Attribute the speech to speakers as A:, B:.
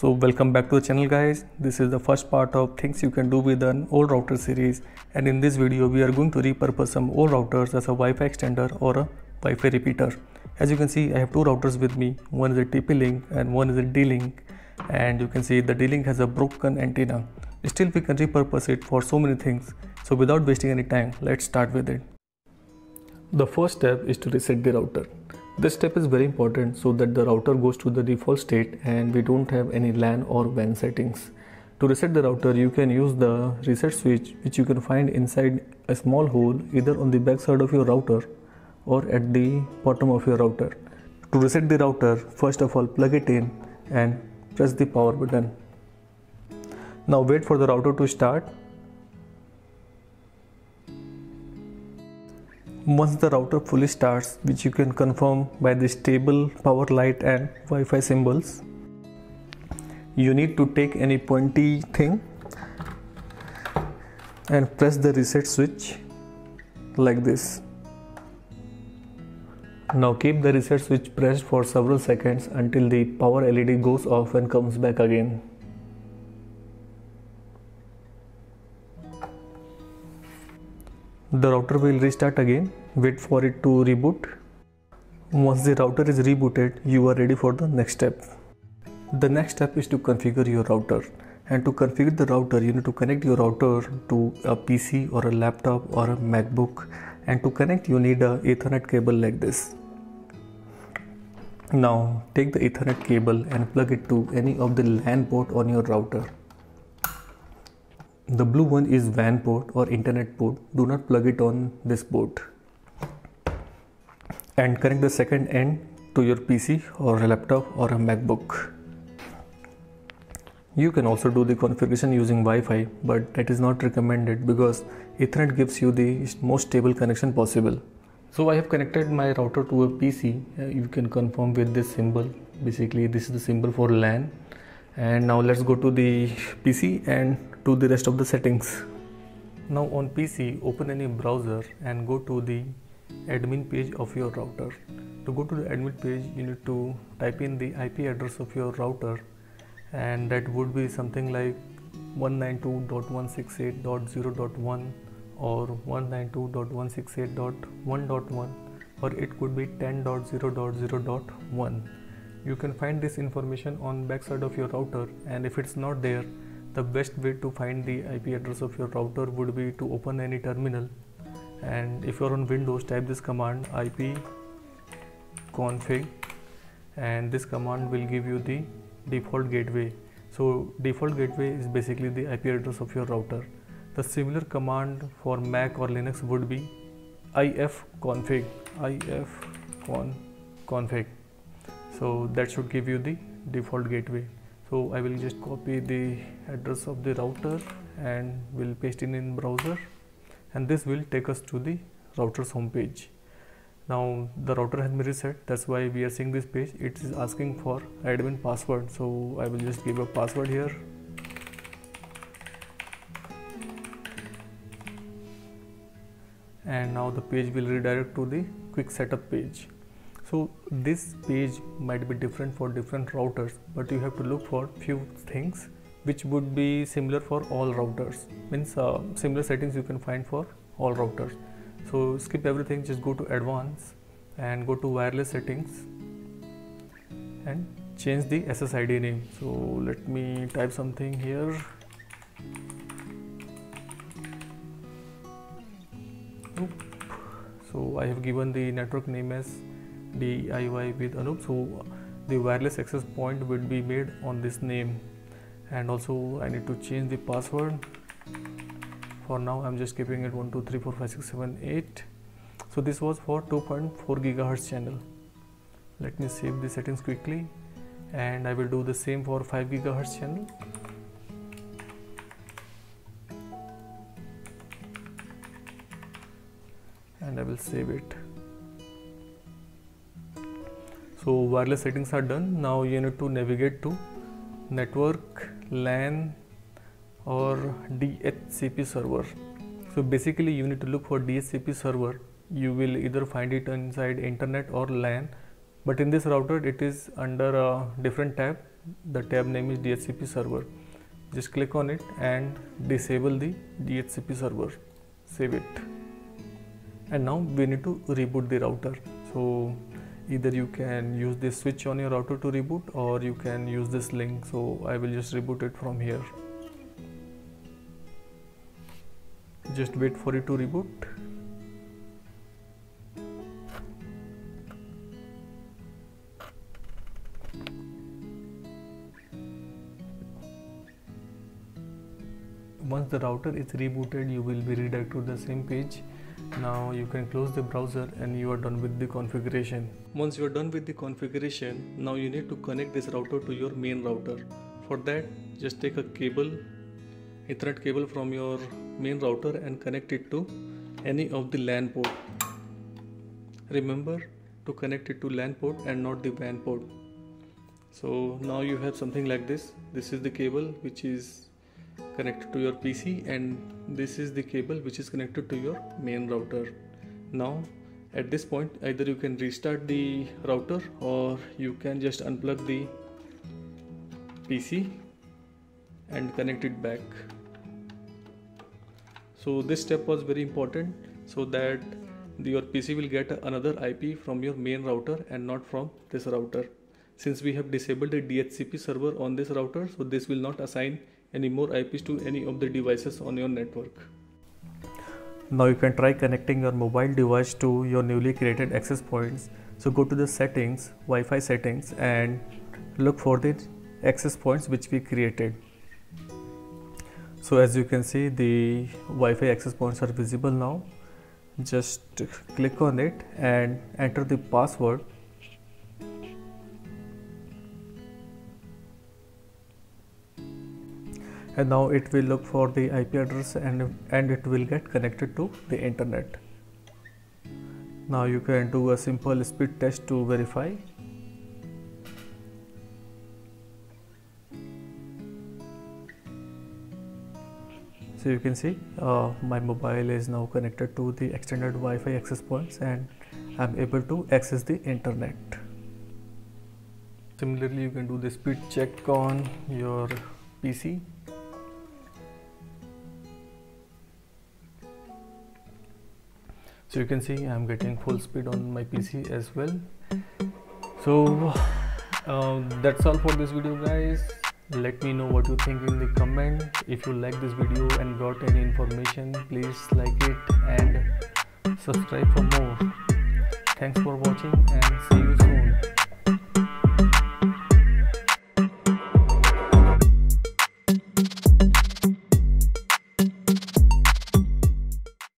A: So welcome back to the channel guys. This is the first part of things you can do with an old router series and in this video we are going to repurpose some old routers as a Wi-Fi extender or a Wi-Fi repeater. As you can see I have two routers with me. One is a TP-Link and one is a D-Link and you can see the D-Link has a broken antenna. Still we can repurpose it for so many things. So without wasting any time let's start with it. The first step is to reset the router. This step is very important so that the router goes to the default state and we don't have any LAN or WAN settings. To reset the router, you can use the reset switch which you can find inside a small hole either on the back side of your router or at the bottom of your router. To reset the router, first of all plug it in and press the power button. Now wait for the router to start Once the router fully starts, which you can confirm by the stable power light and Wi-Fi symbols, you need to take any pointy thing and press the reset switch like this. Now keep the reset switch pressed for several seconds until the power LED goes off and comes back again. the router will restart again wait for it to reboot. Once the router is rebooted you are ready for the next step. The next step is to configure your router. And to configure the router you need to connect your router to a pc or a laptop or a macbook. And to connect you need a ethernet cable like this. Now take the ethernet cable and plug it to any of the lan port on your router. The blue one is WAN port or internet port. Do not plug it on this port. And connect the second end to your PC or a laptop or a MacBook. You can also do the configuration using Wi-Fi, but that is not recommended because Ethernet gives you the most stable connection possible. So I have connected my router to a PC. Uh, you can confirm with this symbol. Basically, this is the symbol for LAN. And now let's go to the PC and to the rest of the settings. Now on PC open any browser and go to the admin page of your router. To go to the admin page you need to type in the IP address of your router and that would be something like 192.168.0.1 or 192.168.1.1 or it could be 10.0.0.1 you can find this information on backside of your router and if it's not there the best way to find the IP address of your router would be to open any terminal and if you're on Windows type this command IP config and this command will give you the default gateway. So default gateway is basically the IP address of your router. The similar command for Mac or Linux would be ifconfig ifcon config. So that should give you the default gateway. So I will just copy the address of the router and will paste it in browser and this will take us to the router's home page. Now the router has been reset. That's why we are seeing this page. It is asking for admin password. So I will just give a password here. And now the page will redirect to the quick setup page. So this page might be different for different routers but you have to look for few things which would be similar for all routers. Means uh, similar settings you can find for all routers. So skip everything just go to advanced and go to wireless settings and change the SSID name. So let me type something here. So I have given the network name as DIY with Anoop. So the wireless access point will be made on this name and also I need to change the password. For now I'm just keeping it 1 2 3 4 5 6 7 8 so this was for 2.4 gigahertz channel. Let me save the settings quickly. And I will do the same for 5 gigahertz channel. And I will save it. So wireless settings are done. Now you need to navigate to network LAN or DHCP server. So basically you need to look for DHCP server. You will either find it inside internet or LAN. But in this router it is under a different tab. The tab name is DHCP server. Just click on it and disable the DHCP server. Save it. And now we need to reboot the router. So either you can use this switch on your router to reboot or you can use this link. So I will just reboot it from here. Just wait for it to reboot the router is rebooted. You will be redirected to the same page. Now you can close the browser and you are done with the configuration. Once you are done with the configuration now you need to connect this router to your main router. For that just take a cable ethernet cable from your main router and connect it to any of the LAN port. Remember to connect it to LAN port and not the WAN port. So now you have something like this. This is the cable which is connected to your PC and this is the cable which is connected to your main router. Now at this point either you can restart the router or you can just unplug the PC and connect it back. So this step was very important so that your PC will get another IP from your main router and not from this router. Since we have disabled the DHCP server on this router, so this will not assign any more IPs to any of the devices on your network. Now you can try connecting your mobile device to your newly created access points. So go to the settings, Wi-Fi settings and look for the access points which we created. So as you can see the Wi-Fi access points are visible now. Just click on it and enter the password and now it will look for the IP address and, and it will get connected to the internet. Now you can do a simple speed test to verify. So you can see uh, my mobile is now connected to the extended Wi-Fi access points and I'm able to access the internet. Similarly, you can do the speed check on your PC so you can see I'm getting full speed on my PC as well. So uh, that's all for this video guys. Let me know what you think in the comment. If you like this video and got any information please like it and subscribe for more. Thanks for watching and see you soon